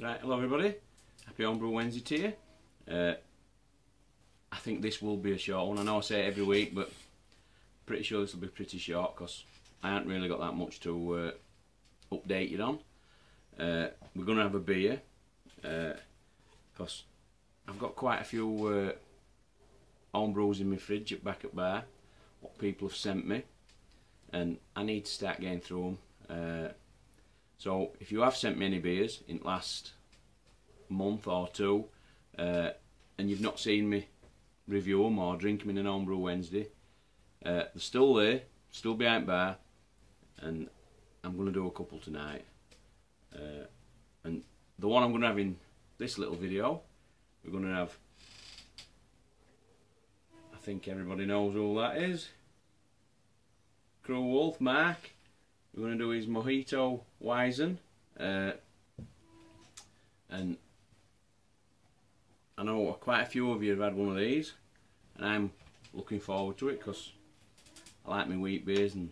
Right, hello everybody. Happy Homebrew Wednesday to you. Uh, I think this will be a short one. I know I say it every week, but pretty sure this will be pretty short because I haven't really got that much to uh, update you on. Uh, we're going to have a beer because uh, I've got quite a few uh, homebrews in my fridge at back at bar, what people have sent me, and I need to start getting through them. So if you have sent me any beers in the last month or two, uh, and you've not seen me review them or drink them in an homebrew Wednesday, uh, they're still there, still behind bar, and I'm going to do a couple tonight. Uh, and the one I'm going to have in this little video, we're going to have, I think everybody knows who that is, Crow Wolf, Mark. We're going to do his Mojito Weizen. Uh, and I know quite a few of you have had one of these. And I'm looking forward to it because I like my wheat beers and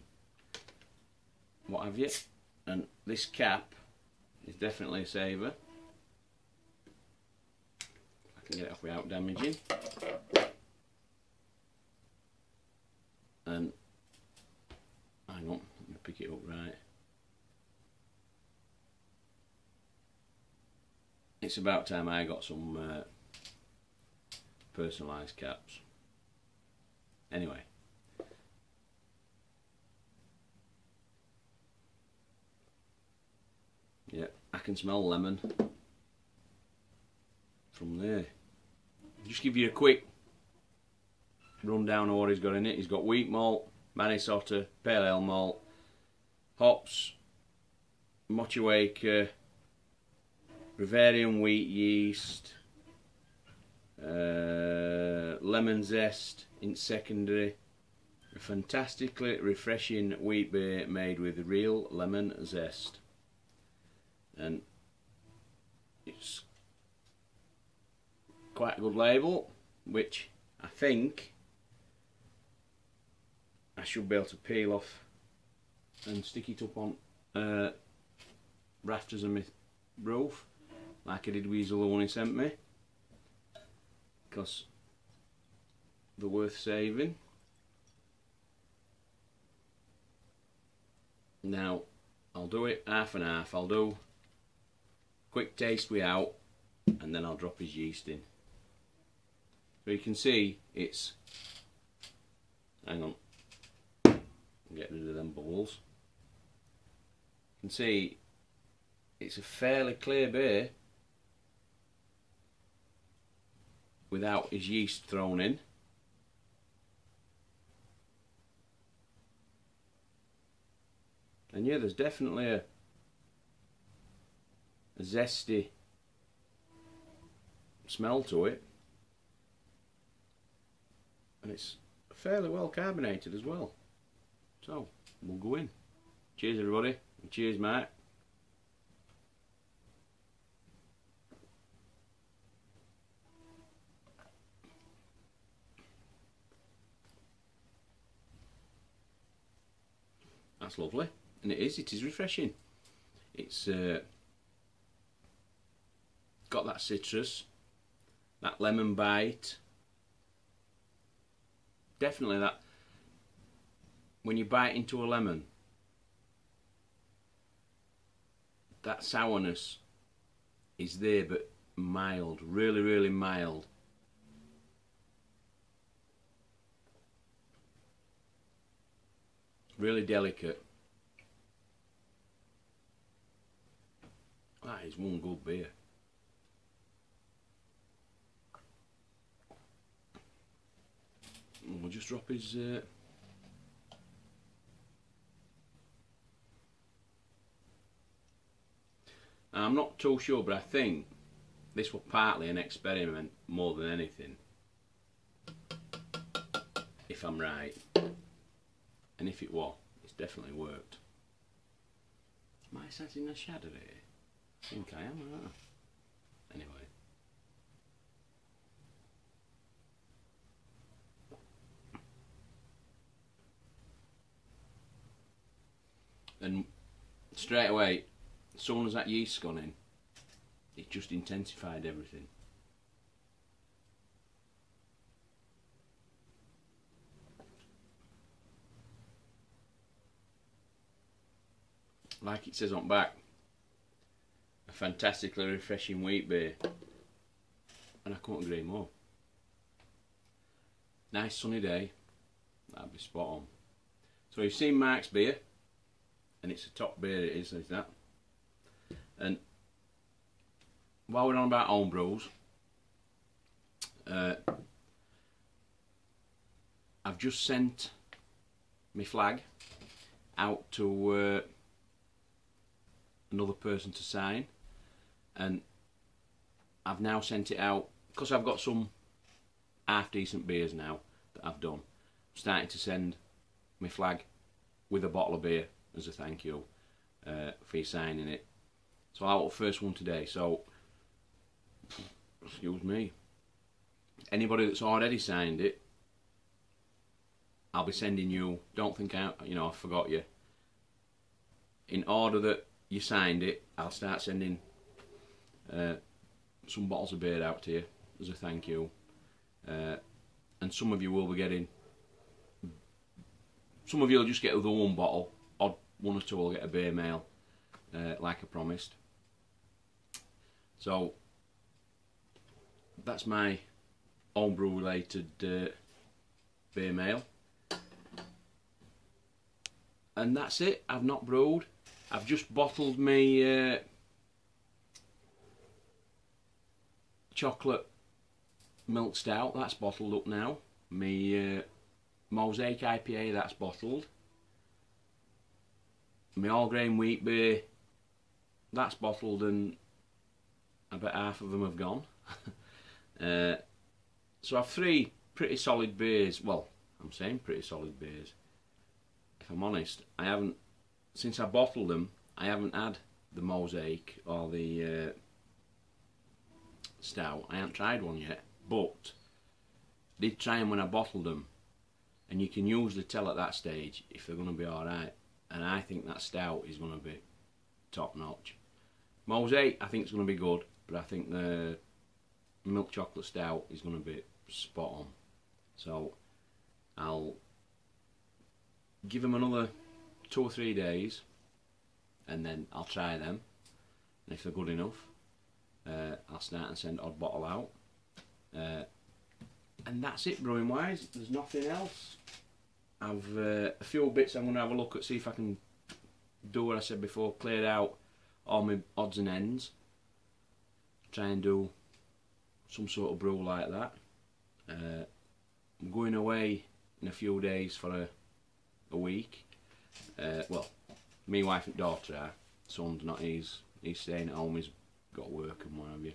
what have you. And this cap is definitely a saver. I can get it off without damaging. And hang on, let me pick it. It's about time I got some uh, personalised caps. Anyway. Yeah, I can smell lemon from there. Just give you a quick rundown of what he's got in it. He's got wheat malt, Maris Otter, pale ale malt, hops, Motueka, Bavarian wheat yeast, uh, lemon zest in secondary, a fantastically refreshing wheat beer made with real lemon zest. And it's quite a good label, which I think I should be able to peel off and stick it up on uh, rafters of my roof like I did with the one he sent me. Because they're worth saving. Now I'll do it half and half. I'll do quick taste without and then I'll drop his yeast in. So you can see it's hang on get rid of them bubbles. Can see it's a fairly clear beer without his yeast thrown in. And yeah, there's definitely a, a zesty smell to it. And it's fairly well carbonated as well. So, we'll go in. Cheers everybody, cheers mate. That's lovely, and it is, it is refreshing. It's uh, got that citrus, that lemon bite, definitely that when you bite into a lemon, that sourness is there but mild, really, really mild. Really delicate. That is one good beer. we'll just drop his uh, I'm not too sure, but I think this was partly an experiment more than anything. If I'm right. And if it was, it's definitely worked. Am I sat in the shadow here? I think I am, I? Anyway. And straight away, as soon as that yeast's gone in, it just intensified everything. Like it says on back, a fantastically refreshing wheat beer, and I couldn't agree more. Nice sunny day, that'd be spot on. So you've seen Mark's beer, and it's a top beer it is, is that? And while we're on about home brews, uh, I've just sent my flag out to uh, another person to sign, and I've now sent it out because I've got some half decent beers now that I've done. I'm starting to send my flag with a bottle of beer as a thank you uh, for signing it. So I got the first one today. So excuse me. Anybody that's already signed it, I'll be sending you. Don't think I, you know, I forgot you. In order that you signed it, I'll start sending uh, some bottles of beer out to you as a thank you. Uh, and some of you will be getting. Some of you will just get the one bottle. Odd one or two will get a beer mail, uh, like I promised. So that's my homebrew related uh, beer mail. And that's it. I've not brewed. I've just bottled my uh, chocolate milk stout. That's bottled up now. My uh, mosaic IPA. That's bottled. My all grain wheat beer. That's bottled and about half of them have gone. uh, so I've three pretty solid beers. Well, I'm saying pretty solid beers. If I'm honest, I haven't since I bottled them. I haven't had the mosaic or the uh, stout. I haven't tried one yet, but I did try them when I bottled them, and you can usually tell at that stage if they're going to be all right. And I think that stout is going to be top notch. Mosaic, I think it's going to be good, but I think the milk chocolate stout is going to be spot on. So I'll give them another two or three days and then I'll try them. And if they're good enough uh, I'll start and send odd bottle out. Uh, and that's it brewing wise. There's nothing else. I've uh, a few bits I'm going to have a look at see if I can do what I said before clear out all my odds and ends try and do some sort of brew like that uh, I'm going away in a few days for a, a week uh, well, me wife and daughter are. Son's not. He's he's staying at home. He's got work and what have you.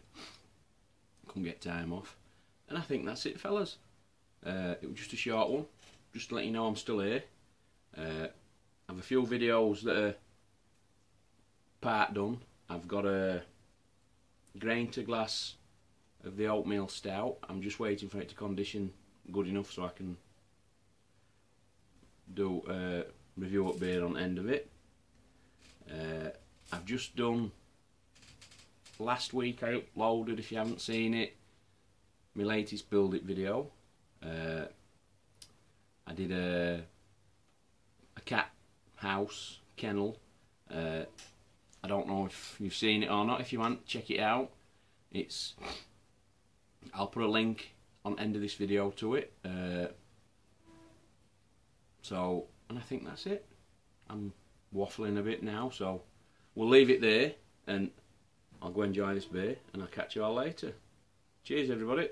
Couldn't get time off. And I think that's it, fellas. Uh, it was just a short one. Just to let you know I'm still here. Uh, I have a few videos that are part done. I've got a grain to glass of the oatmeal stout. I'm just waiting for it to condition good enough so I can do uh, review up beer on end of it. Uh, I've just done last week I uploaded if you haven't seen it my latest build it video uh, I did a a cat house kennel uh, I don't know if you've seen it or not if you want check it out it's I'll put a link on end of this video to it uh, so and I think that's it. I'm waffling a bit now, so we'll leave it there and I'll go enjoy this beer and I'll catch you all later. Cheers everybody.